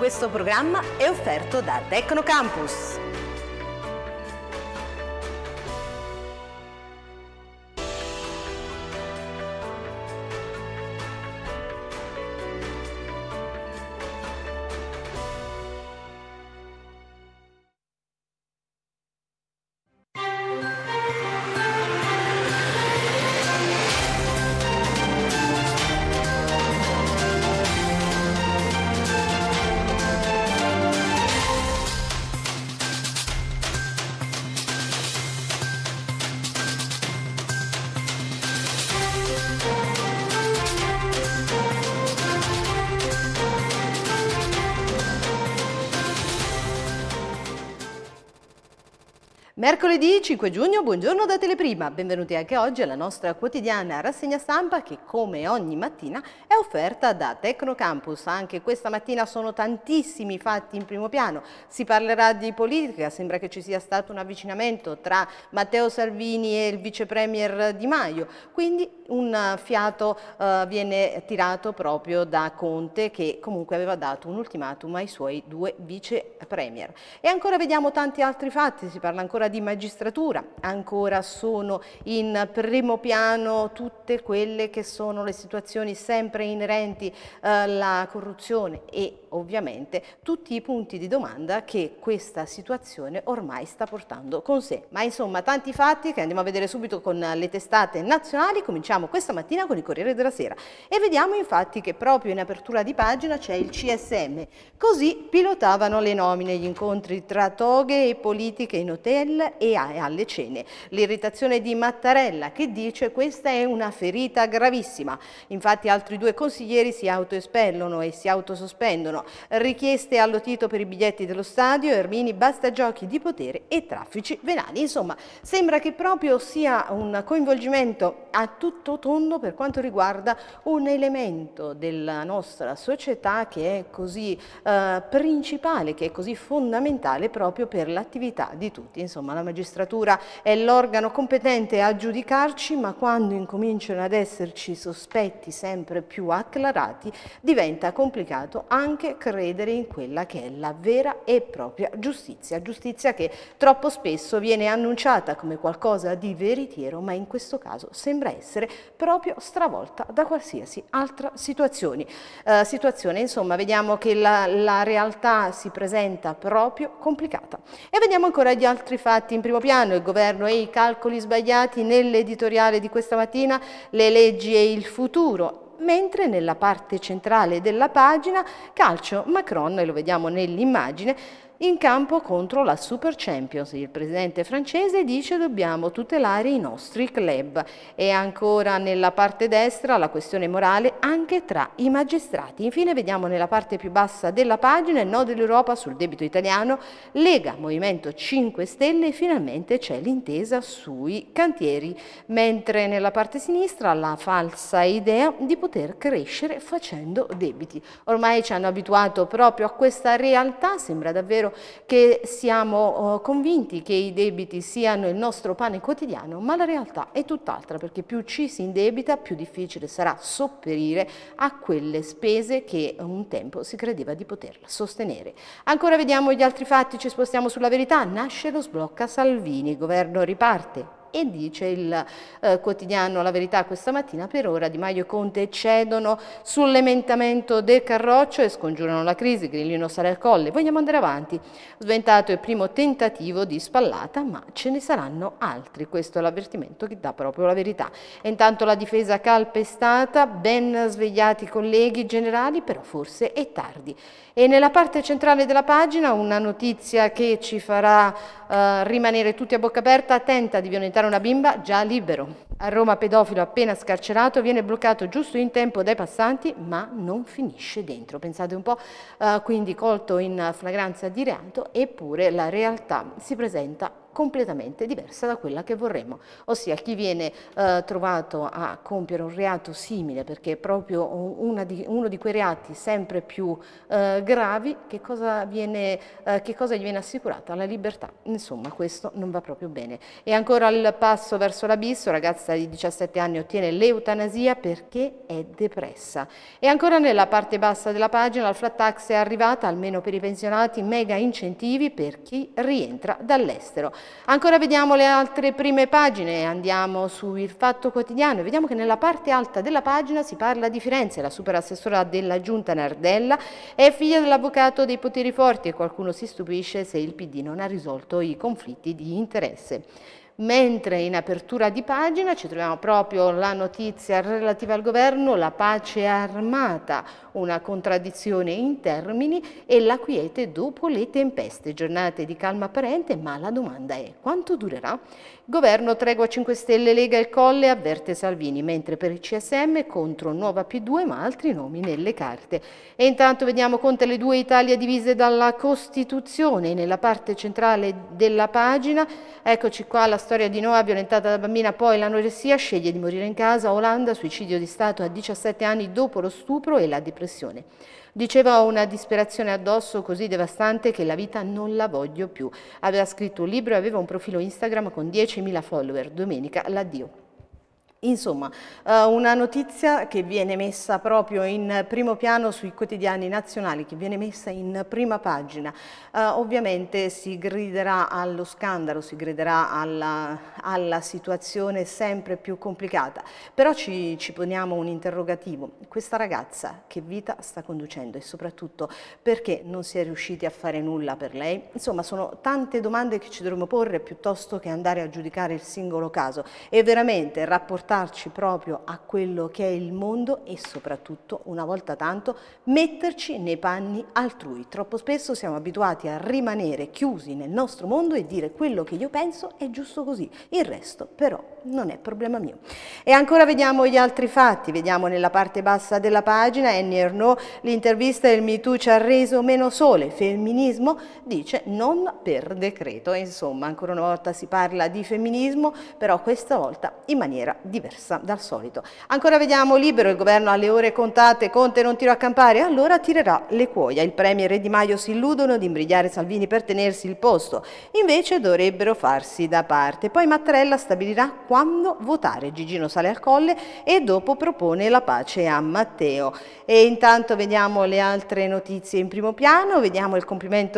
questo programma è offerto da Tecnocampus. Mercoledì 5 giugno, buongiorno da Teleprima, benvenuti anche oggi alla nostra quotidiana rassegna stampa che come ogni mattina è offerta da Tecnocampus. Anche questa mattina sono tantissimi fatti in primo piano, si parlerà di politica, sembra che ci sia stato un avvicinamento tra Matteo Salvini e il vice premier Di Maio, quindi un fiato uh, viene tirato proprio da Conte che comunque aveva dato un ultimatum ai suoi due vice premier. E ancora vediamo tanti altri fatti, si parla ancora di magistratura, ancora sono in primo piano tutte quelle che sono le situazioni sempre inerenti alla corruzione e ovviamente tutti i punti di domanda che questa situazione ormai sta portando con sé. Ma insomma tanti fatti che andiamo a vedere subito con le testate nazionali, cominciamo questa mattina con il Corriere della Sera e vediamo infatti che proprio in apertura di pagina c'è il CSM, così pilotavano le nomine, gli incontri tra toghe e politiche in hotel e alle cene. L'irritazione di Mattarella che dice questa è una ferita gravissima. Infatti altri due consiglieri si autoespellono e si autosospendono. Richieste allo Tito per i biglietti dello stadio, Ermini basta giochi di potere e traffici venali. Insomma, sembra che proprio sia un coinvolgimento a tutto tondo per quanto riguarda un elemento della nostra società che è così eh, principale, che è così fondamentale proprio per l'attività di tutti. Insomma la magistratura è l'organo competente a giudicarci, ma quando incominciano ad esserci sospetti sempre più acclarati diventa complicato anche credere in quella che è la vera e propria giustizia, giustizia che troppo spesso viene annunciata come qualcosa di veritiero, ma in questo caso sembra essere proprio stravolta da qualsiasi altra situazione. Eh, situazione insomma, vediamo che la, la realtà si presenta proprio complicata. E vediamo ancora gli altri fatti fatti in primo piano, il governo e i calcoli sbagliati nell'editoriale di questa mattina, le leggi e il futuro, mentre nella parte centrale della pagina calcio Macron, e lo vediamo nell'immagine, in campo contro la Super Champions. Il presidente francese dice dobbiamo tutelare i nostri club. E ancora nella parte destra la questione morale anche tra i magistrati. Infine vediamo nella parte più bassa della pagina il no dell'Europa sul debito italiano, Lega, Movimento 5 Stelle e finalmente c'è l'intesa sui cantieri, mentre nella parte sinistra la falsa idea di poter crescere facendo debiti. Ormai ci hanno abituato proprio a questa realtà, sembra davvero che siamo uh, convinti che i debiti siano il nostro pane quotidiano, ma la realtà è tutt'altra perché più ci si indebita più difficile sarà sopperire a quelle spese che un tempo si credeva di poterla sostenere. Ancora vediamo gli altri fatti, ci spostiamo sulla verità, nasce lo sblocca Salvini, governo riparte, e dice il eh, quotidiano La Verità questa mattina, per ora Di Maio e Conte cedono sull'emendamento del Carroccio e scongiurano la crisi, Grillino sale al colle. Vogliamo andare avanti. Sventato il primo tentativo di spallata, ma ce ne saranno altri. Questo è l'avvertimento che dà proprio la verità. E intanto la difesa calpestata, ben svegliati colleghi generali, però forse è tardi. E nella parte centrale della pagina una notizia che ci farà uh, rimanere tutti a bocca aperta, tenta di violentare una bimba già libero. A Roma pedofilo appena scarcerato viene bloccato giusto in tempo dai passanti ma non finisce dentro. Pensate un po', uh, quindi colto in flagranza di reato eppure la realtà si presenta completamente diversa da quella che vorremmo, ossia chi viene eh, trovato a compiere un reato simile perché è proprio di, uno di quei reati sempre più eh, gravi, che cosa, viene, eh, che cosa gli viene assicurata? La libertà. Insomma, questo non va proprio bene. E ancora il passo verso l'abisso, ragazza di 17 anni ottiene l'eutanasia perché è depressa. E ancora nella parte bassa della pagina la flat tax è arrivata, almeno per i pensionati, mega incentivi per chi rientra dall'estero. Ancora vediamo le altre prime pagine, andiamo sul Fatto Quotidiano e vediamo che nella parte alta della pagina si parla di Firenze, la superassessora della giunta Nardella è figlia dell'avvocato dei poteri forti e qualcuno si stupisce se il PD non ha risolto i conflitti di interesse mentre in apertura di pagina ci troviamo proprio la notizia relativa al governo, la pace armata, una contraddizione in termini e la quiete dopo le tempeste, giornate di calma apparente, ma la domanda è quanto durerà? Governo tregua 5 Stelle Lega il Colle avverte Salvini, mentre per il CSM contro Nuova P2 ma altri nomi nelle carte. E intanto vediamo Conte le due Italie divise dalla Costituzione, nella parte centrale della pagina, eccoci qua la storia di Noah violentata da bambina, poi l'anoressia, sceglie di morire in casa, Olanda, suicidio di Stato a 17 anni dopo lo stupro e la depressione. Diceva una disperazione addosso così devastante che la vita non la voglio più. Aveva scritto un libro e aveva un profilo Instagram con 10.000 follower. Domenica l'addio. Insomma, eh, una notizia che viene messa proprio in primo piano sui quotidiani nazionali, che viene messa in prima pagina. Eh, ovviamente si griderà allo scandalo, si griderà alla, alla situazione sempre più complicata, però ci, ci, poniamo un interrogativo. Questa ragazza che vita sta conducendo e soprattutto perché non si è riusciti a fare nulla per lei? Insomma, sono tante domande che ci dovremmo porre piuttosto che andare a giudicare il singolo caso e veramente rapportare rapportarci proprio a quello che è il mondo e soprattutto, una volta tanto, metterci nei panni altrui. Troppo spesso siamo abituati a rimanere chiusi nel nostro mondo e dire quello che io penso è giusto così, il resto però non è problema mio. E ancora vediamo gli altri fatti, vediamo nella parte bassa della pagina Annie Ernaux, l'intervista del MeToo ci ha reso meno sole, femminismo dice non per decreto, insomma ancora una volta si parla di femminismo, però questa volta in maniera diversa diversa dal solito. Ancora vediamo libero, il governo ha le ore contate, Conte non tira a campare, allora tirerà le cuoia. Il Premier e Di Maio si illudono di imbrigliare Salvini per tenersi il posto, invece dovrebbero farsi da parte. Poi Mattarella stabilirà quando votare. Gigino sale al colle e dopo propone la pace a Matteo. E intanto vediamo le altre notizie in primo piano, vediamo il,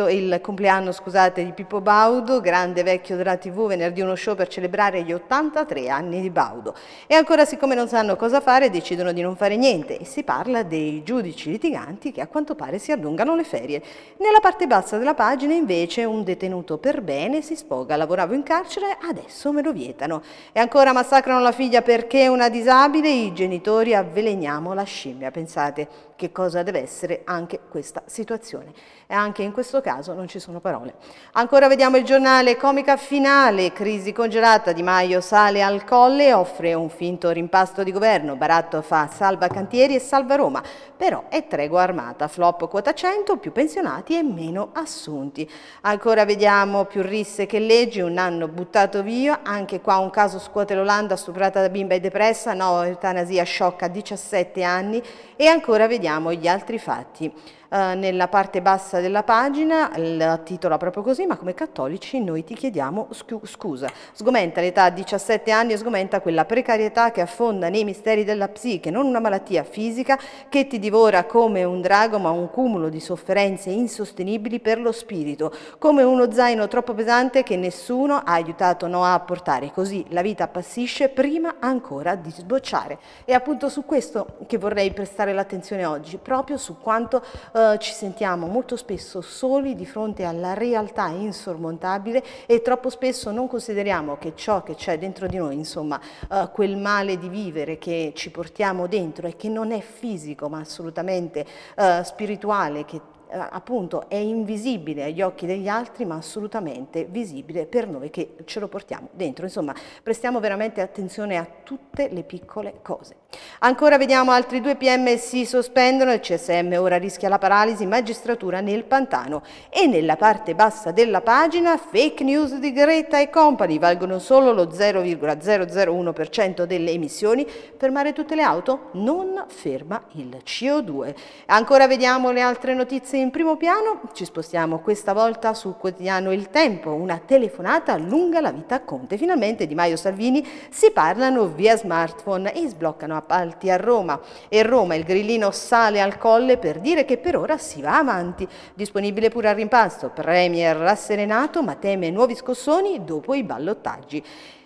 il compleanno scusate, di Pippo Baudo, grande vecchio della tv, venerdì uno show per celebrare gli 83 anni di Baudo. E ancora siccome non sanno cosa fare decidono di non fare niente e si parla dei giudici litiganti che a quanto pare si allungano le ferie. Nella parte bassa della pagina invece un detenuto per bene si sfoga, lavoravo in carcere, adesso me lo vietano. E ancora massacrano la figlia perché è una disabile, i genitori avveleniamo la scimmia, pensate che cosa deve essere anche questa situazione. E anche in questo caso non ci sono parole. Ancora vediamo il giornale Comica Finale, crisi congelata, Di Maio sale al colle offre un finto rimpasto di governo, Baratto fa salva cantieri e salva Roma, però è tregua armata, flop quota 100, più pensionati e meno assunti. Ancora vediamo più risse che leggi, un anno buttato via, anche qua un caso scuote l'Olanda, stuprata da bimba e depressa, no, eutanasia sciocca, 17 anni. E ancora vediamo gli altri fatti. Eh, nella parte bassa della pagina, il titola proprio così, ma come cattolici noi ti chiediamo scusa. Sgomenta l'età a 17 anni e sgomenta quella precarietà che affonda nei misteri della psiche, non una malattia fisica che ti divora come un drago, ma un cumulo di sofferenze insostenibili per lo spirito, come uno zaino troppo pesante che nessuno ha aiutato Noah a portare. Così la vita appassisce prima ancora di sbocciare. È appunto su questo che vorrei prestare l'attenzione oggi, proprio su quanto eh, eh, ci sentiamo molto spesso soli di fronte alla realtà insormontabile e troppo spesso non consideriamo che ciò che c'è dentro di noi, insomma, uh, quel male di vivere che ci portiamo dentro e che non è fisico ma assolutamente uh, spirituale, che eh, appunto è invisibile agli occhi degli altri ma assolutamente visibile per noi che ce lo portiamo dentro. Insomma, prestiamo veramente attenzione a tutte le piccole cose. Ancora vediamo altri due PM si sospendono, il CSM ora rischia la paralisi, magistratura nel pantano e nella parte bassa della pagina fake news di Greta e company valgono solo lo 0,001% delle emissioni, fermare tutte le auto non ferma il CO2. Ancora vediamo le altre notizie in primo piano, ci spostiamo questa volta sul quotidiano Il Tempo, una telefonata lunga la vita a Conte. Finalmente Di Maio Salvini si parlano via smartphone e sbloccano appalti a Roma. E Roma il grillino sale al colle per dire che per ora si va avanti. Disponibile pure al rimpasto, Premier rasserenato ma teme nuovi scossoni dopo i ballottaggi.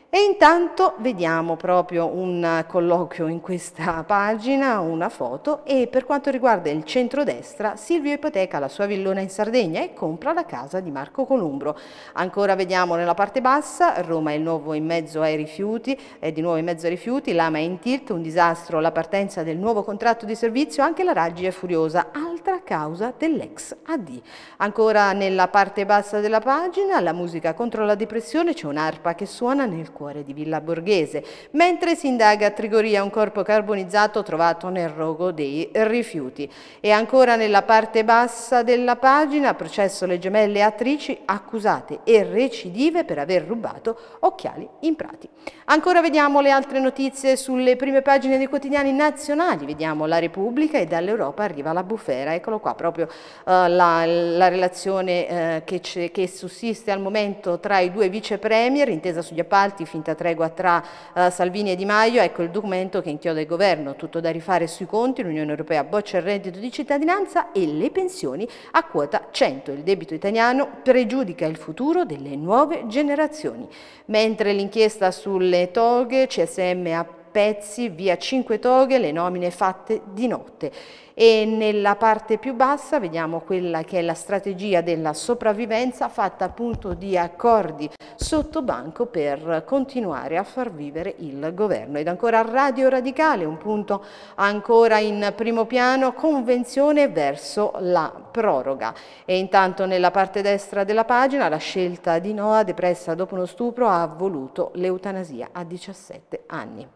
E intanto vediamo proprio un colloquio in questa pagina, una foto e per quanto riguarda il centrodestra Silvio ipoteca la sua villona in Sardegna e compra la casa di Marco Columbro. Ancora vediamo nella parte bassa Roma è, nuovo in mezzo ai rifiuti, è di nuovo in mezzo ai rifiuti, l'ama è in tilt, un disastro la partenza del nuovo contratto di servizio, anche la Raggi è furiosa, altra causa dell'ex AD. Ancora nella parte bassa della pagina la musica contro la depressione, c'è un'arpa che suona nel cuore di Villa Borghese, mentre si indaga a Trigoria un corpo carbonizzato trovato nel rogo dei rifiuti. E ancora nella parte bassa della pagina, processo le gemelle attrici accusate e recidive per aver rubato occhiali in prati. Ancora vediamo le altre notizie sulle prime pagine dei quotidiani nazionali, vediamo la Repubblica e dall'Europa arriva la bufera, eccolo qua proprio uh, la, la, relazione uh, che, che sussiste al momento tra i due vice premier, intesa sugli appalti finta tregua tra uh, Salvini e Di Maio, ecco il documento che inchioda il governo, tutto da rifare sui conti, l'Unione Europea boccia il reddito di cittadinanza e le pensioni a quota 100. Il debito italiano pregiudica il futuro delle nuove generazioni. Mentre l'inchiesta sulle toghe, CSM ha pezzi, via 5 toghe, le nomine fatte di notte e nella parte più bassa vediamo quella che è la strategia della sopravvivenza fatta appunto di accordi sotto banco per continuare a far vivere il governo. Ed ancora Radio Radicale, un punto ancora in primo piano, convenzione verso la proroga. E intanto nella parte destra della pagina la scelta di Noa, depressa dopo uno stupro, ha voluto l'eutanasia a 17 anni.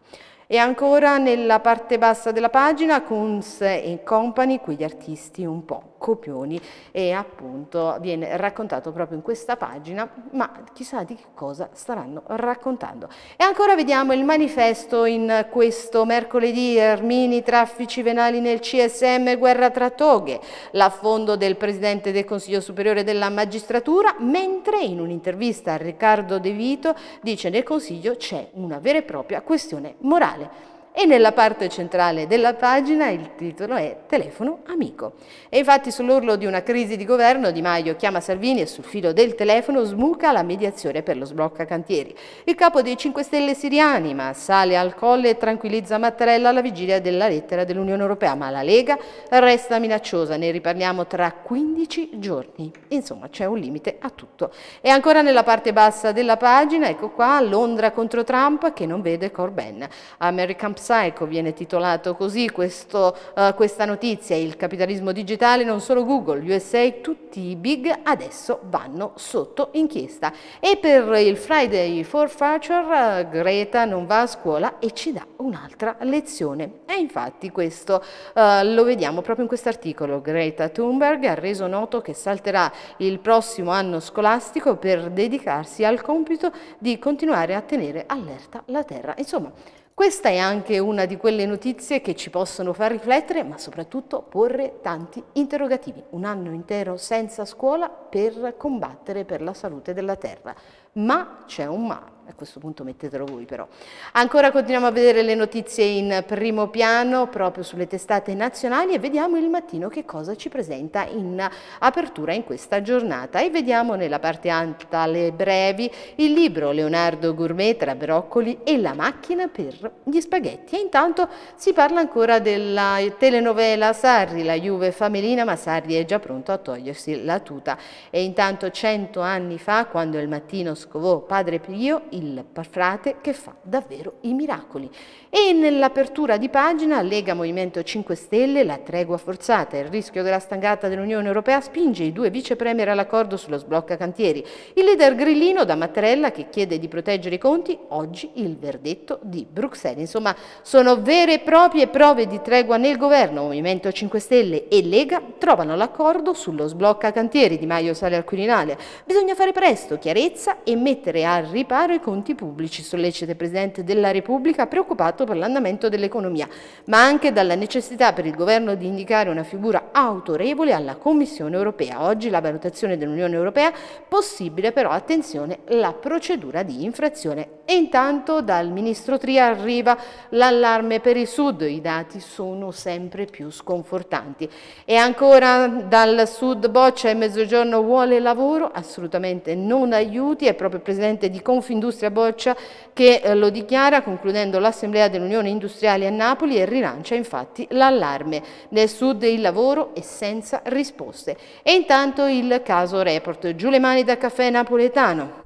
E ancora nella parte bassa della pagina Kunz e Company, qui gli artisti un po' copioni e appunto viene raccontato proprio in questa pagina, ma chissà di che cosa staranno raccontando. E ancora vediamo il manifesto in questo mercoledì, Ermini, traffici venali nel CSM, guerra tra toghe, l'affondo del Presidente del Consiglio Superiore della Magistratura, mentre in un'intervista a Riccardo De Vito dice nel Consiglio c'è una vera e propria questione morale e nella parte centrale della pagina il titolo è Telefono amico. E infatti sull'orlo di una crisi di governo Di Maio chiama Salvini e sul filo del telefono smuca la mediazione per lo sblocca cantieri. Il capo dei 5 Stelle si rianima, sale al colle e tranquillizza Mattarella alla vigilia della lettera dell'Unione Europea, ma la Lega resta minacciosa, ne riparliamo tra 15 giorni. Insomma c'è un limite a tutto. E ancora nella parte bassa della pagina, ecco qua, Londra contro Trump che non vede Corbyn. American Psycho viene titolato così questo, uh, questa notizia, il capitalismo digitale, non solo Google, USA, tutti i big adesso vanno sotto inchiesta. E per il Friday for Future uh, Greta non va a scuola e ci dà un'altra lezione. E infatti questo uh, lo vediamo proprio in questo articolo. Greta Thunberg ha reso noto che salterà il prossimo anno scolastico per dedicarsi al compito di continuare a tenere allerta la Terra. Insomma, questa è anche una di quelle notizie che ci possono far riflettere, ma soprattutto porre tanti interrogativi. Un anno intero senza scuola per combattere per la salute della terra. Ma c'è un ma, a questo punto mettetelo voi però. Ancora continuiamo a vedere le notizie in primo piano proprio sulle testate nazionali e vediamo il mattino che cosa ci presenta in apertura in questa giornata. E vediamo nella parte alta le brevi. Il libro Leonardo Gourmet tra broccoli e la macchina per gli spaghetti. E intanto si parla ancora della telenovela Sarri, la Juve Famelina ma Sarri è già pronto a togliersi la tuta. E intanto cento anni fa quando il mattino scovò Padre Pio, i il frate che fa davvero i miracoli. E nell'apertura di pagina Lega Movimento 5 Stelle, la tregua forzata e il rischio della stangata dell'Unione Europea spinge i due vice premier all'accordo sullo sblocca cantieri. Il leader grillino da Mattarella che chiede di proteggere i conti, oggi il verdetto di Bruxelles. Insomma, sono vere e proprie prove di tregua nel governo. Movimento 5 Stelle e Lega trovano l'accordo sullo sblocca cantieri. Di Maio sale al Quirinale. Bisogna fare presto, chiarezza e mettere al riparo i conti pubblici, sollecita il Presidente della Repubblica preoccupato per l'andamento dell'economia, ma anche dalla necessità per il Governo di indicare una figura autorevole alla Commissione europea. Oggi la valutazione dell'Unione Europea, possibile però, attenzione, la procedura di infrazione. E intanto dal Ministro Tria arriva l'allarme per il Sud, i dati sono sempre più sconfortanti. E ancora dal Sud Boccia e Mezzogiorno vuole lavoro, assolutamente non aiuti, è proprio il Presidente di Confindustria Boccia che eh, lo dichiara concludendo l'Assemblea dell'Unione Industriale a Napoli e rilancia infatti l'allarme. Nel Sud il lavoro è senza risposte. E intanto il caso Report, giù le mani dal caffè napoletano.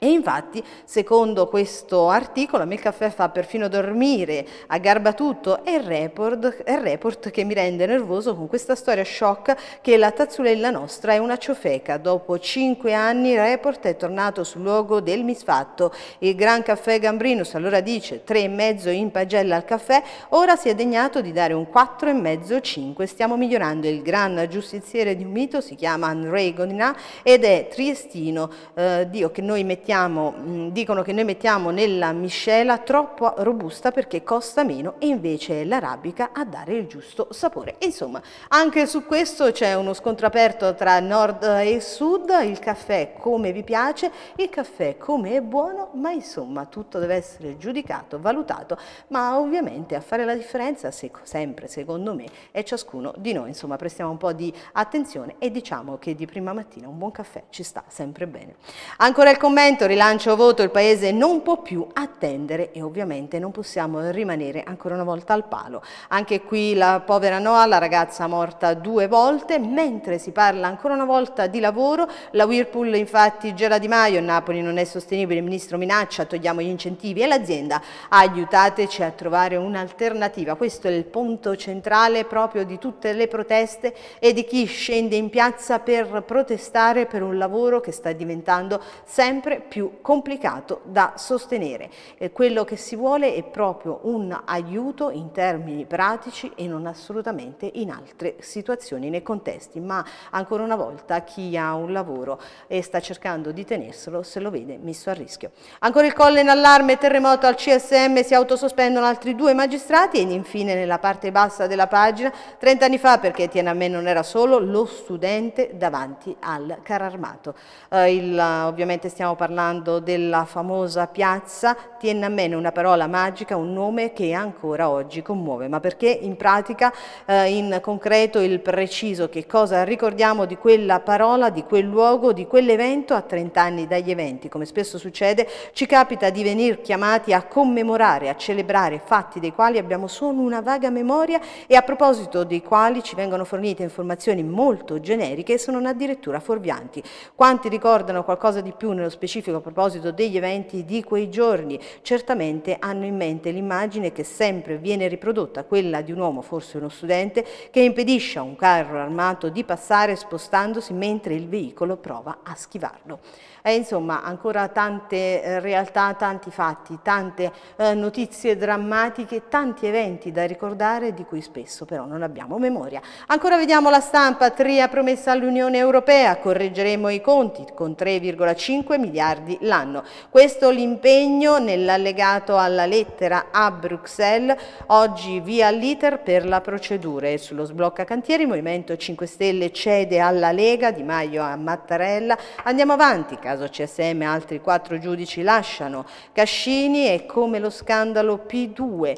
E infatti, secondo questo articolo, a me il caffè fa perfino dormire, aggarba tutto, è il report, è il report che mi rende nervoso con questa storia shock che la tazzulella nostra è una ciofeca. Dopo cinque anni il report è tornato sul luogo del misfatto. Il Gran Caffè Gambrinus allora dice tre e mezzo in pagella al caffè, ora si è degnato di dare un quattro e mezzo cinque. Stiamo migliorando. Il gran giustiziere di un mito si chiama Andrei Godina ed è triestino, eh, Dio che noi mettiamo mettiamo, mm, dicono che noi mettiamo nella miscela troppo robusta perché costa meno e invece è l'arabica a dare il giusto sapore. Insomma, anche su questo c'è uno scontro aperto tra nord e sud, il caffè come vi piace, il caffè come è buono, ma insomma tutto deve essere giudicato, valutato, ma ovviamente a fare la differenza, se, sempre secondo me, è ciascuno di noi. Insomma, prestiamo un po' di attenzione e diciamo che di prima mattina un buon caffè ci sta sempre bene. Ancora il commento momento rilancio voto il Paese non può più attendere e ovviamente non possiamo rimanere ancora una volta al palo. Anche qui la povera Noa, la ragazza morta due volte, mentre si parla ancora una volta di lavoro, la Whirlpool infatti Gela Di Maio, Napoli non è sostenibile, il ministro minaccia, togliamo gli incentivi e l'azienda aiutateci a trovare un'alternativa. Questo è il punto centrale proprio di tutte le proteste e di chi scende in piazza per protestare per un lavoro che sta diventando sempre più complicato da sostenere. E quello che si vuole è proprio un aiuto in termini pratici e non assolutamente in altre situazioni nei contesti, ma ancora una volta chi ha un lavoro e sta cercando di tenerselo se lo vede messo a rischio. Ancora il colle in allarme, terremoto al CSM, si autosospendono altri due magistrati ed infine nella parte bassa della pagina, 30 anni fa perché Tiananmen non era solo lo studente davanti al carro armato. Eh, il, ovviamente stiamo parlando parlando della famosa piazza Tiananmen, una parola magica, un nome che ancora oggi commuove, ma perché in pratica, eh, in concreto, il preciso, che cosa ricordiamo di quella parola, di quel luogo, di quell'evento a 30 anni dagli eventi, come spesso succede, ci capita di venire chiamati a commemorare, a celebrare fatti dei quali abbiamo solo una vaga memoria e a proposito dei quali ci vengono fornite informazioni molto generiche e sono addirittura fuorvianti. Quanti ricordano qualcosa di più nello specifico specifico a proposito degli eventi di quei giorni, certamente hanno in mente l'immagine che sempre viene riprodotta, quella di un uomo, forse uno studente, che impedisce a un carro armato di passare spostandosi mentre il veicolo prova a schivarlo. E insomma, ancora tante eh, realtà, tanti fatti, tante eh, notizie drammatiche, tanti eventi da ricordare di cui spesso però non abbiamo memoria. Ancora vediamo la stampa, Tria promessa all'Unione Europea, correggeremo i conti con 3,5 miliardi l'anno. Questo l'impegno nell'allegato alla lettera a Bruxelles, oggi via l'iter per la procedura e sullo sblocca cantieri, Movimento 5 Stelle cede alla Lega, Di Maio a Mattarella. Andiamo avanti, caso CSM altri quattro giudici lasciano Cascini e come lo scandalo P2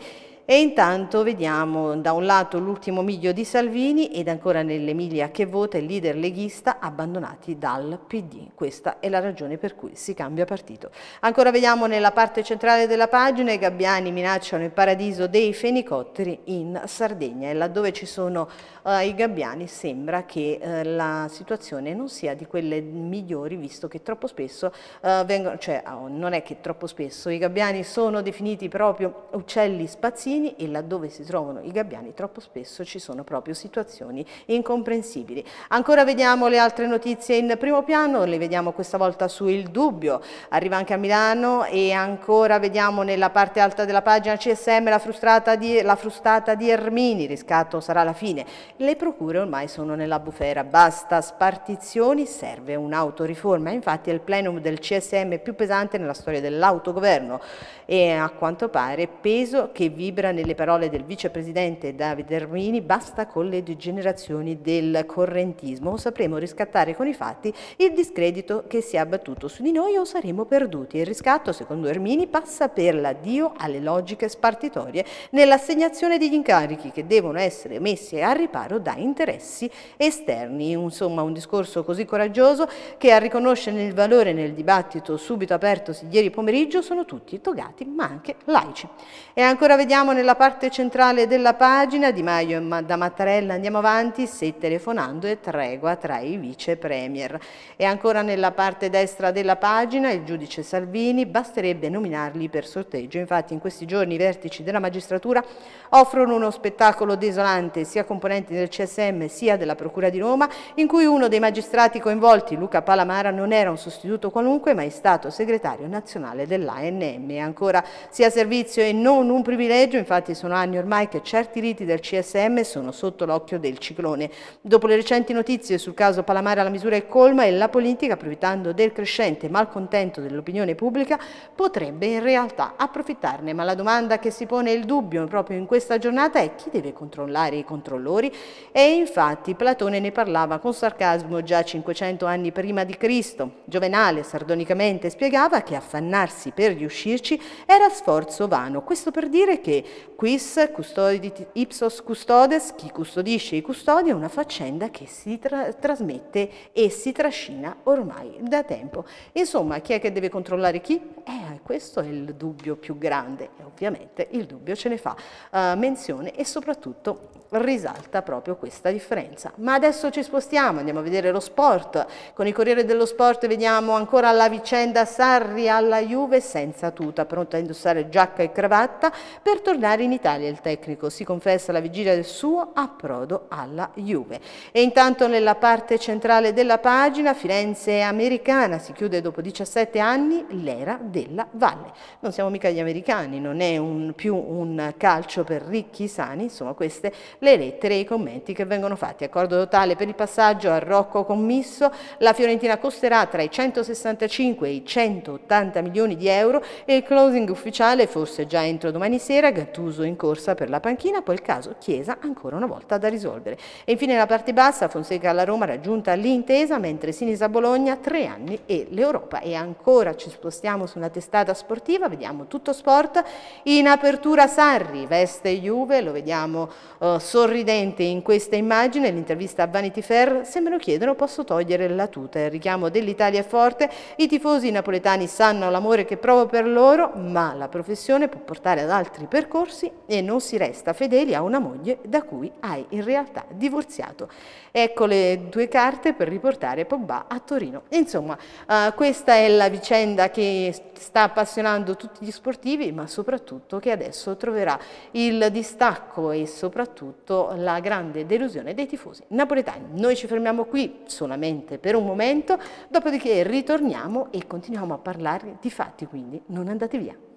E intanto vediamo da un lato l'ultimo miglio di Salvini ed ancora nell'Emilia che vota il leader leghista abbandonati dal PD. Questa è la ragione per cui si cambia partito. Ancora vediamo nella parte centrale della pagina i gabbiani minacciano il paradiso dei fenicotteri in Sardegna e laddove ci sono uh, i gabbiani sembra che uh, la situazione non sia di quelle migliori visto che troppo spesso uh, vengono, cioè oh, non è che troppo spesso i gabbiani sono definiti proprio uccelli spazzini cittadini e laddove si trovano i gabbiani troppo spesso ci sono proprio situazioni incomprensibili. Ancora vediamo le altre notizie in primo piano, le vediamo questa volta su Il Dubbio, arriva anche a Milano e ancora vediamo nella parte alta della pagina CSM la, frustata di, la frustata di Ermini, riscatto sarà la fine. Le procure ormai sono nella bufera, basta spartizioni, serve un'autoriforma, infatti è il plenum del CSM più pesante nella storia dell'autogoverno e a quanto pare peso che vibra nelle parole del vicepresidente Davide Ermini, basta con le degenerazioni del correntismo, o sapremo riscattare con i fatti il discredito che si è abbattuto su di noi o saremo perduti. Il riscatto, secondo Ermini, passa per l'addio alle logiche spartitorie nell'assegnazione degli incarichi che devono essere messi a riparo da interessi esterni. Insomma, un discorso così coraggioso che a riconoscere il valore nel dibattito subito apertosi ieri pomeriggio sono tutti togati, ma anche laici. E ancora vediamo nella parte centrale della pagina, Di Maio e da Mattarella andiamo avanti, se telefonando e tregua tra i vice premier. E ancora nella parte destra della pagina il giudice Salvini, basterebbe nominarli per sorteggio. Infatti in questi giorni i vertici della magistratura offrono uno spettacolo desolante sia componenti del CSM sia della Procura di Roma, in cui uno dei magistrati coinvolti, Luca Palamara, non era un sostituto qualunque, ma è stato segretario nazionale dell'ANM. Ancora sia servizio e non un privilegio, infatti sono anni ormai che certi riti del CSM sono sotto l'occhio del ciclone. Dopo le recenti notizie sul caso Palamara la misura è colma e la politica, approfittando del crescente malcontento dell'opinione pubblica, potrebbe in realtà approfittarne. Ma la domanda che si pone il dubbio proprio in questa giornata è chi deve controllare i controllori? E infatti Platone ne parlava con sarcasmo già 500 anni prima di Cristo. Giovenale sardonicamente spiegava che affannarsi per riuscirci era sforzo vano. Questo per dire che Quis custodit ipsos custodes, chi custodisce i custodi, è una faccenda che si tra trasmette e si trascina ormai da tempo. Insomma, chi è che deve controllare chi? Eh, questo è il dubbio più grande e ovviamente il dubbio ce ne fa uh, menzione e soprattutto risalta proprio questa differenza. Ma adesso ci spostiamo, andiamo a vedere lo sport. Con il Corriere dello Sport vediamo ancora la vicenda Sarri alla Juve senza tuta, pronta a indossare giacca e cravatta per tornare in Italia. Il tecnico si confessa alla vigilia del suo approdo alla Juve. E intanto nella parte centrale della pagina Firenze americana si chiude dopo 17 anni l'era della Valle. Non siamo mica gli americani, non è un, più un calcio per ricchi sani, insomma queste le lettere e i commenti che vengono fatti. Accordo totale per il passaggio al Rocco commisso, la Fiorentina costerà tra i 165 e i 180 milioni di euro e il closing ufficiale forse già entro domani sera, Gattuso in corsa per la panchina, poi il caso Chiesa ancora una volta da risolvere. E infine la parte bassa, Fonseca alla Roma raggiunta l'intesa, mentre Sinisa Bologna tre anni e l'Europa. E ancora ci spostiamo su una testata sportiva, vediamo tutto sport, in apertura Sarri, veste Juve, lo vediamo uh, sorridente in questa immagine, l'intervista a Vanity Fair, se me lo chiedono posso togliere la tuta, il richiamo dell'Italia è forte, i tifosi napoletani sanno l'amore che provo per loro, ma la professione può portare ad altri percorsi e non si resta fedeli a una moglie da cui hai in realtà divorziato. Ecco le due carte per riportare Pogba a Torino. Insomma, uh, questa è la vicenda che sta appassionando tutti gli sportivi, ma soprattutto che adesso troverà il distacco e soprattutto la grande delusione dei tifosi napoletani. Noi ci fermiamo qui solamente per un momento, dopodiché ritorniamo e continuiamo a parlare di fatti, quindi non andate via.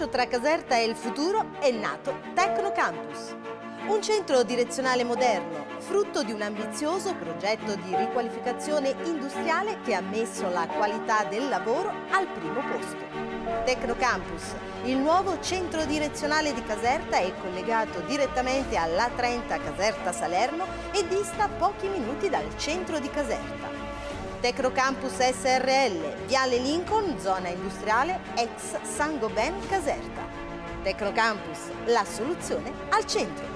All'incrocio tra Caserta e il futuro è nato Tecnocampus, un centro direzionale moderno, frutto di un ambizioso progetto di riqualificazione industriale che ha messo la qualità del lavoro al primo posto. Tecnocampus, il nuovo centro direzionale di Caserta, è collegato direttamente all'A30 Caserta Salerno e dista pochi minuti dal centro di Caserta. Tecnocampus SRL, Viale Lincoln, zona industriale, ex Sangoben Caserta. Tecnocampus, la soluzione al centro.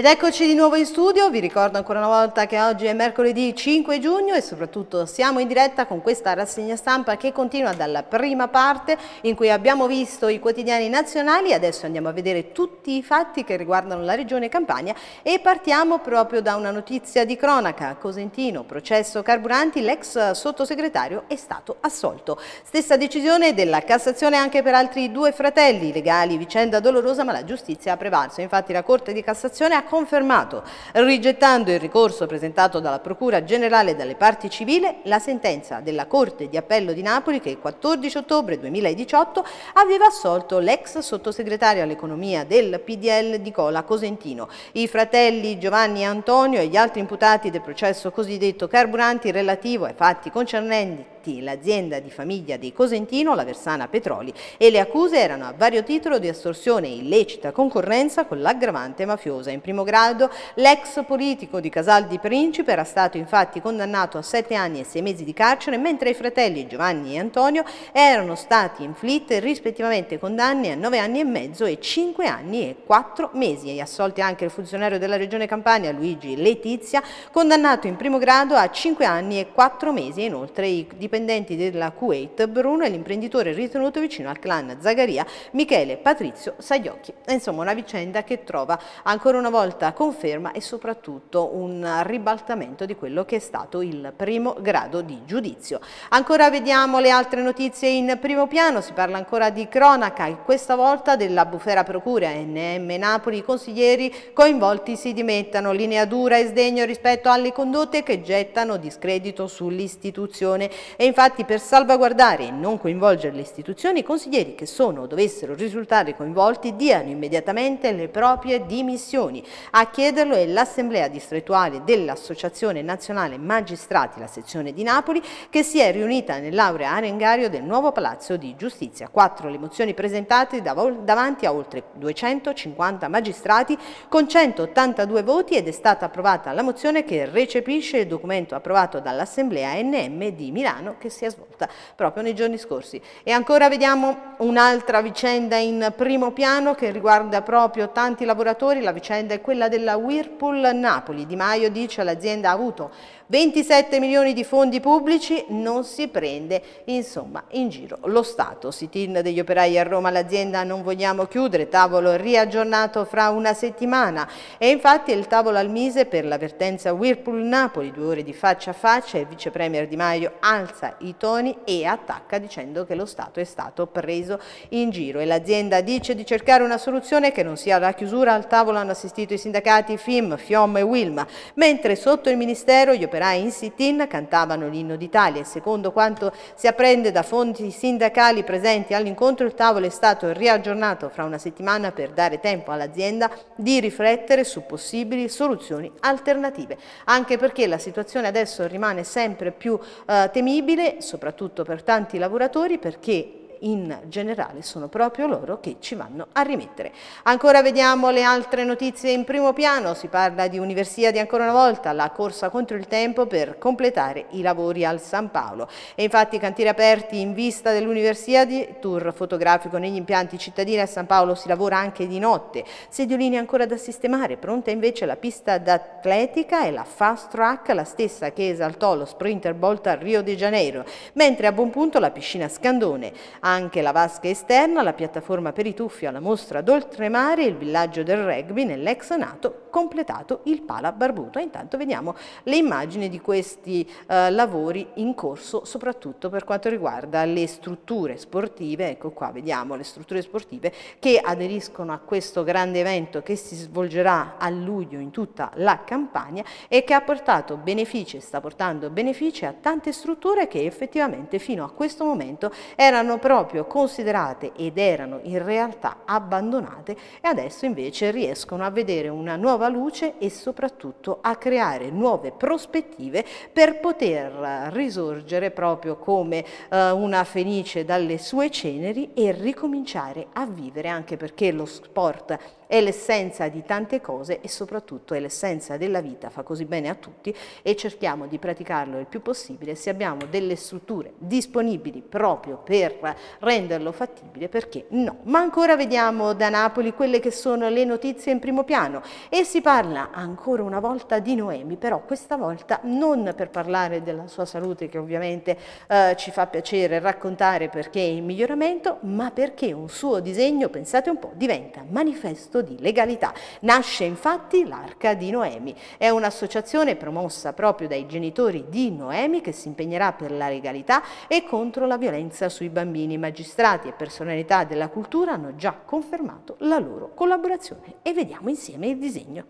Ed eccoci di nuovo in studio, vi ricordo ancora una volta che oggi è mercoledì 5 giugno e soprattutto siamo in diretta con questa rassegna stampa che continua dalla prima parte in cui abbiamo visto i quotidiani nazionali, adesso andiamo a vedere tutti i fatti che riguardano la regione Campania e partiamo proprio da una notizia di cronaca, Cosentino, processo carburanti, l'ex sottosegretario è stato assolto. Stessa decisione della Cassazione anche per altri due fratelli legali, vicenda dolorosa ma la giustizia ha prevalso, infatti la Corte di Cassazione ha confermato, rigettando il ricorso presentato dalla Procura Generale dalle parti civili, la sentenza della Corte di Appello di Napoli che il 14 ottobre 2018 aveva assolto l'ex sottosegretario all'economia del PDL di Cola Cosentino. I fratelli Giovanni e Antonio e gli altri imputati del processo cosiddetto carburanti relativo ai fatti concernenti l'azienda di famiglia dei Cosentino, la Versana Petroli, e le accuse erano a vario titolo di astorsione e illecita concorrenza con l'aggravante mafiosa. In primo grado l'ex politico di Casal di Principe era stato infatti condannato a sette anni e sei mesi di carcere, mentre i fratelli Giovanni e Antonio erano stati inflitte rispettivamente condanne a nove anni e mezzo e cinque anni e quattro mesi. E assolti anche il funzionario della Regione Campania Luigi Letizia, condannato in primo grado a cinque anni e quattro mesi e inoltre i dipendenti della Kuwait Bruno e l'imprenditore ritenuto vicino al clan Zagaria Michele Patrizio Sagliocchi. Insomma una vicenda che trova ancora una volta conferma e soprattutto un ribaltamento di quello che è stato il primo grado di giudizio. Ancora vediamo le altre notizie in primo piano, si parla ancora di cronaca e questa volta della bufera procura NM Napoli. I consiglieri coinvolti si dimettano, linea dura e sdegno rispetto alle condotte che gettano discredito sull'istituzione e infatti per salvaguardare e non coinvolgere le istituzioni, i consiglieri che sono o dovessero risultare coinvolti diano immediatamente le proprie dimissioni. A chiederlo è l'Assemblea distrettuale dell'Associazione Nazionale Magistrati, la sezione di Napoli, che si è riunita nell'aurea arengario del nuovo Palazzo di Giustizia. Quattro le mozioni presentate davanti a oltre 250 magistrati con 182 voti ed è stata approvata la mozione che recepisce il documento approvato dall'Assemblea NM di Milano Milano che si è svolta proprio nei giorni scorsi. E ancora vediamo un'altra vicenda in primo piano che riguarda proprio tanti lavoratori, la vicenda è quella della Whirlpool Napoli. Di Maio dice l'azienda ha avuto 27 milioni di fondi pubblici, non si prende insomma in giro lo Stato. Sit-in degli operai a Roma, l'azienda non vogliamo chiudere, tavolo riaggiornato fra una settimana. E infatti il tavolo al Mise per l'avvertenza Whirlpool Napoli, due ore di faccia a faccia, il vice premier Di Maio alza i toni e attacca dicendo che lo Stato è stato preso in giro. E l'azienda dice di cercare una soluzione che non sia la chiusura. Al tavolo hanno assistito i sindacati FIM, FIOM e Wilma, mentre sotto il Ministero gli operai operai in sit-in cantavano l'inno d'Italia. E secondo quanto si apprende da fonti sindacali presenti all'incontro il tavolo è stato riaggiornato fra una settimana per dare tempo all'azienda di riflettere su possibili soluzioni alternative, anche perché la situazione adesso rimane sempre più eh, temibile, soprattutto per tanti lavoratori, perché in generale sono proprio loro che ci vanno a rimettere. Ancora vediamo le altre notizie in primo piano, si parla di Universiadi ancora una volta, la corsa contro il tempo per completare i lavori al San Paolo. E infatti cantieri aperti in vista dell'Universiadi, tour fotografico negli impianti cittadini a San Paolo si lavora anche di notte, sediolini ancora da sistemare, pronta invece la pista d'atletica e la fast track, la stessa che esaltò lo sprinter Bolt a Rio de Janeiro, mentre a buon punto la piscina Scandone anche la vasca esterna, la piattaforma per i tuffi alla mostra d'oltremare, il villaggio del rugby nell'ex Nato, completato il Pala Barbuto. Intanto vediamo le immagini di questi eh, lavori in corso, soprattutto per quanto riguarda le strutture sportive, ecco qua vediamo le strutture sportive che aderiscono a questo grande evento che si svolgerà a luglio in tutta la campagna e che ha portato benefici sta portando benefici a tante strutture che effettivamente fino a questo momento erano proprio considerate ed erano in realtà abbandonate e adesso invece riescono a vedere una nuova luce e soprattutto a creare nuove prospettive per poter risorgere proprio come eh, una fenice dalle sue ceneri e ricominciare a vivere anche perché lo sport è l'essenza di tante cose e soprattutto è l'essenza della vita, fa così bene a tutti e cerchiamo di praticarlo il più possibile se abbiamo delle strutture disponibili proprio per renderlo fattibile, perché no? Ma ancora vediamo da Napoli quelle che sono le notizie in primo piano e si parla ancora una volta di Noemi, però questa volta non per parlare della sua salute che ovviamente eh, ci fa piacere raccontare perché è in miglioramento, ma perché un suo disegno, pensate un po', diventa manifesto di legalità. Nasce infatti l'Arca di Noemi. È un'associazione promossa proprio dai genitori di Noemi che si impegnerà per la legalità e contro la violenza sui bambini. Magistrati e personalità della cultura hanno già confermato la loro collaborazione e vediamo insieme il disegno.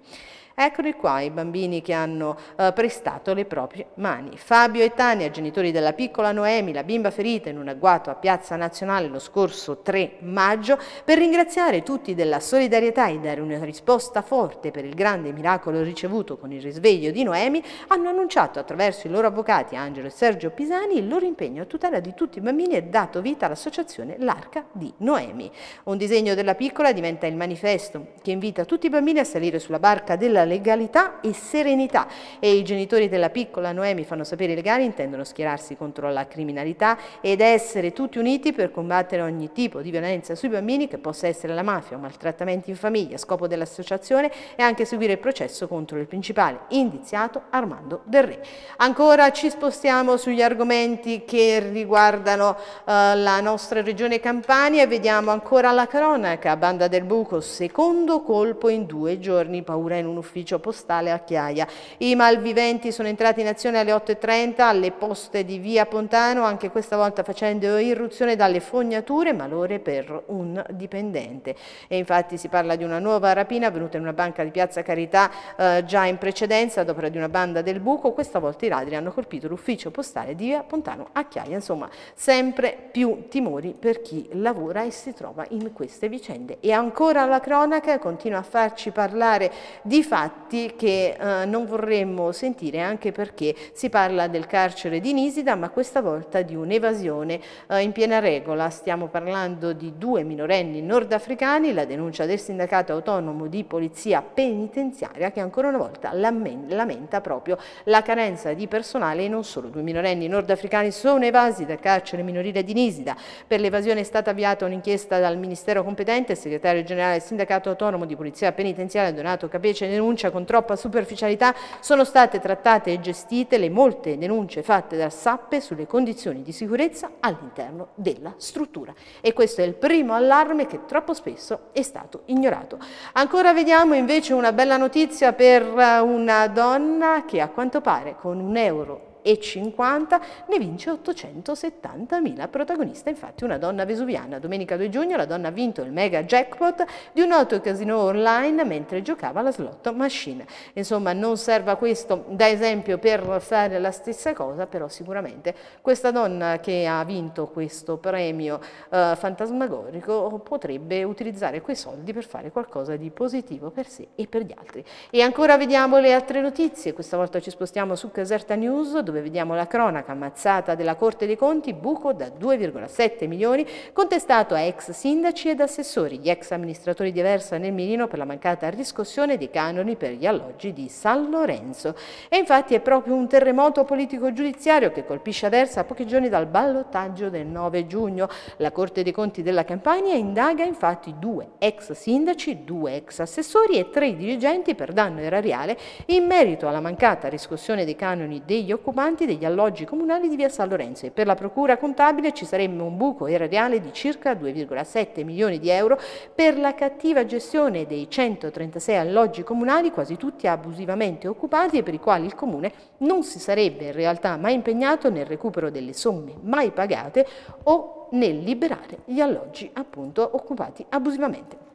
Eccoli qua i bambini che hanno eh, prestato le proprie mani. Fabio e Tania, genitori della piccola Noemi, la bimba ferita in un agguato a Piazza Nazionale lo scorso 3 maggio, per ringraziare tutti della solidarietà e dare una risposta forte per il grande miracolo ricevuto con il risveglio di Noemi, hanno annunciato attraverso i loro avvocati Angelo e Sergio Pisani il loro impegno a tutela di tutti i bambini e dato vita all'associazione L'Arca di Noemi. Un disegno della piccola diventa il manifesto che invita tutti i bambini a salire sulla barca della legalità e serenità e i genitori della piccola Noemi fanno sapere i legali intendono schierarsi contro la criminalità ed essere tutti uniti per combattere ogni tipo di violenza sui bambini che possa essere la mafia o maltrattamenti in famiglia. Scopo dell'associazione è anche seguire il processo contro il principale indiziato Armando Del Re. Ancora ci spostiamo sugli argomenti che riguardano uh, la nostra regione Campania e vediamo ancora la cronaca. Banda del Buco, secondo colpo in due giorni, paura in un ufficio ufficio postale a Chiaia. I malviventi sono entrati in azione alle 8.30 alle poste di via Pontano, anche questa volta facendo irruzione dalle fognature, malore per un dipendente. E infatti si parla di una nuova rapina avvenuta in una banca di Piazza Carità eh, già in precedenza, ad opera di una banda del buco. Questa volta i ladri hanno colpito l'ufficio postale di via Pontano a Chiaia. Insomma, sempre più timori per chi lavora e si trova in queste vicende. E ancora la cronaca continua a farci parlare di fatti fatti che eh, non vorremmo sentire anche perché si parla del carcere di Nisida ma questa volta di un'evasione eh, in piena regola. Stiamo parlando di due minorenni nordafricani, la denuncia del sindacato autonomo di polizia penitenziaria che ancora una volta lamenta proprio la carenza di personale e non solo. Due minorenni nordafricani sono evasi dal carcere minorile di Nisida. Per l'evasione è stata avviata un'inchiesta dal Ministero competente, il segretario generale del sindacato autonomo di polizia penitenziaria Donato Capece denuncia denuncia con troppa superficialità sono state trattate e gestite le molte denunce fatte da Sappe sulle condizioni di sicurezza all'interno della struttura. E questo è il primo allarme che troppo spesso è stato ignorato. Ancora vediamo invece una bella notizia per una donna che a quanto pare con un euro e 50 ne vince 870.000 protagonista infatti una donna vesuviana. Domenica 2 giugno la donna ha vinto il mega jackpot di un noto casino online mentre giocava alla slot machine. Insomma non serva questo da esempio per fare la stessa cosa però sicuramente questa donna che ha vinto questo premio eh, fantasmagorico potrebbe utilizzare quei soldi per fare qualcosa di positivo per sé e per gli altri. E ancora vediamo le altre notizie. Questa volta ci spostiamo su Caserta News dove vediamo la cronaca ammazzata della Corte dei Conti, buco da 2,7 milioni, contestato a ex sindaci ed assessori, gli ex amministratori di Aversa nel Mirino per la mancata riscossione dei canoni per gli alloggi di San Lorenzo. E infatti è proprio un terremoto politico-giudiziario che colpisce Aversa a pochi giorni dal ballottaggio del 9 giugno. La Corte dei Conti della Campania indaga infatti due ex sindaci, due ex assessori e tre dirigenti per danno erariale in merito alla mancata riscossione dei canoni degli occupanti occupanti degli alloggi comunali di via San Lorenzo e per la procura contabile ci sarebbe un buco erariale di circa 2,7 milioni di euro per la cattiva gestione dei 136 alloggi comunali, quasi tutti abusivamente occupati e per i quali il Comune non si sarebbe in realtà mai impegnato nel recupero delle somme mai pagate o nel liberare gli alloggi appunto occupati abusivamente.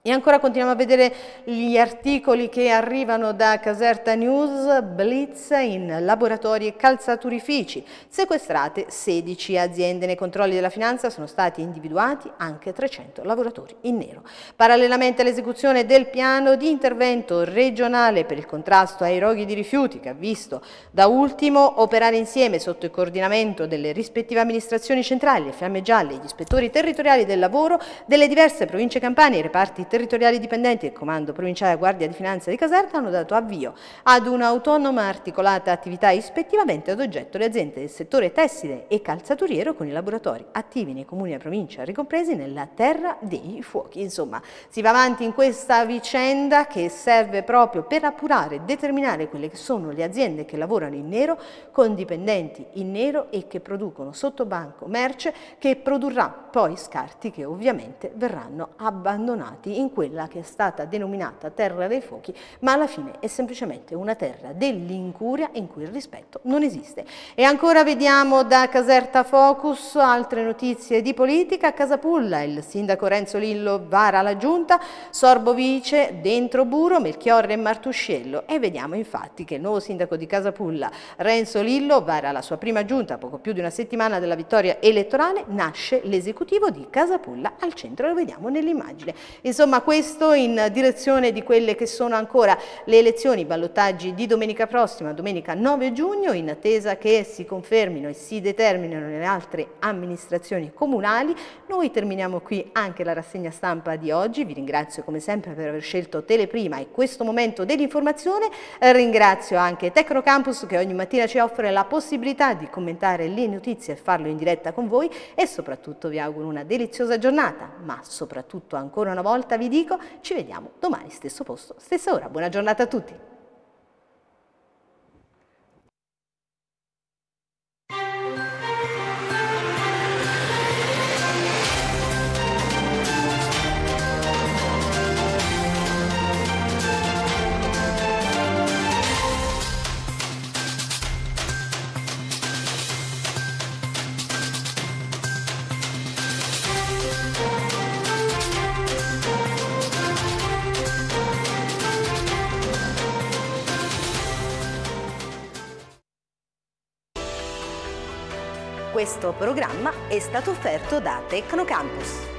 E ancora continuiamo a vedere gli articoli che arrivano da Caserta News, Blitz in laboratori e calzaturifici. Sequestrate 16 aziende. Nei controlli della finanza sono stati individuati anche 300 lavoratori in nero. Parallelamente all'esecuzione del piano di intervento regionale per il contrasto ai roghi di rifiuti, che ha visto da ultimo operare insieme sotto il coordinamento delle rispettive amministrazioni centrali, le fiamme gialle gli ispettori territoriali del lavoro delle diverse province campane i reparti territoriali dipendenti del Comando Provinciale Guardia di Finanza di Caserta hanno dato avvio ad un'autonoma articolata attività ispettivamente ad oggetto le aziende del settore tessile e calzaturiero con i laboratori attivi nei comuni e provincia ricompresi nella terra dei fuochi. Insomma, si va avanti in questa vicenda che serve proprio per appurare e determinare quelle che sono le aziende che lavorano in nero con dipendenti in nero e che producono sotto banco merce che produrrà poi scarti che ovviamente verranno abbandonati in quella che è stata denominata terra dei fuochi, ma alla fine è semplicemente una terra dell'incuria in cui il rispetto non esiste. E ancora vediamo da Caserta Focus altre notizie di politica. A Casapulla il sindaco Renzo Lillo vara la giunta, Sorbo Vice, dentro Buro, Melchiorre e Martuscello. E vediamo infatti che il nuovo sindaco di Casapulla, Renzo Lillo, vara la sua prima giunta poco più di una settimana della vittoria elettorale, nasce l'esecutivo di Casapulla al centro, lo vediamo nell'immagine. Insomma, Insomma questo in direzione di quelle che sono ancora le elezioni, i ballottaggi di domenica prossima, domenica 9 giugno, in attesa che si confermino e si determinino nelle altre amministrazioni comunali. Noi terminiamo qui anche la rassegna stampa di oggi, vi ringrazio come sempre per aver scelto Teleprima e questo momento dell'informazione, ringrazio anche Tecnocampus che ogni mattina ci offre la possibilità di commentare le notizie e farlo in diretta con voi. E soprattutto vi auguro una deliziosa giornata, ma soprattutto ancora una volta vi dico, ci vediamo domani stesso posto, stessa ora. Buona giornata a tutti. Programma è stato offerto da Tecnocampus.